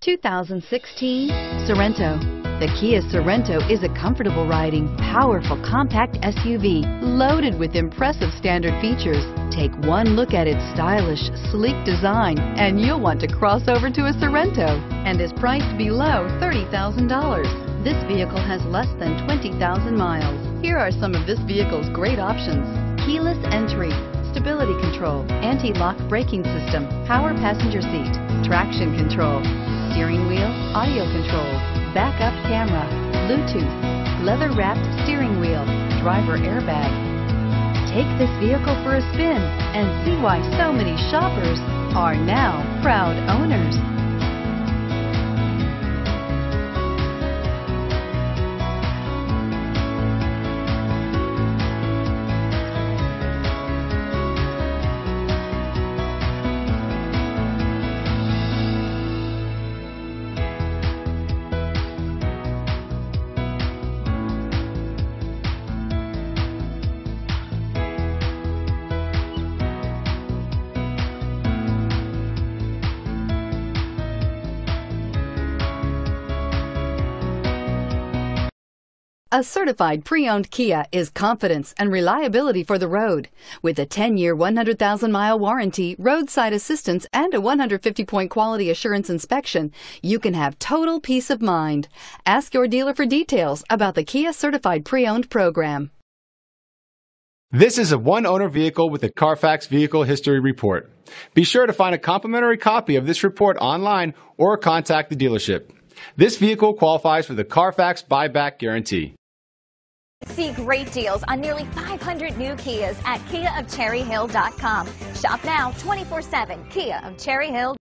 2016 Sorento. The Kia Sorento is a comfortable riding, powerful compact SUV loaded with impressive standard features. Take one look at its stylish, sleek design and you'll want to cross over to a Sorento and is priced below $30,000. This vehicle has less than 20,000 miles. Here are some of this vehicle's great options. Keyless entry, stability control, anti-lock braking system, power passenger seat, traction control, steering wheel, audio controls, backup camera, Bluetooth, leather-wrapped steering wheel, driver airbag. Take this vehicle for a spin and see why so many shoppers are now proud owners. A certified pre-owned Kia is confidence and reliability for the road. With a 10-year, 100,000-mile warranty, roadside assistance, and a 150-point quality assurance inspection, you can have total peace of mind. Ask your dealer for details about the Kia Certified Pre-Owned program. This is a one-owner vehicle with a Carfax Vehicle History Report. Be sure to find a complimentary copy of this report online or contact the dealership. This vehicle qualifies for the Carfax buyback guarantee. See great deals on nearly 500 new Kias at KiaofCherryHill.com. Shop now 24-7, Kia of Cherry Hill.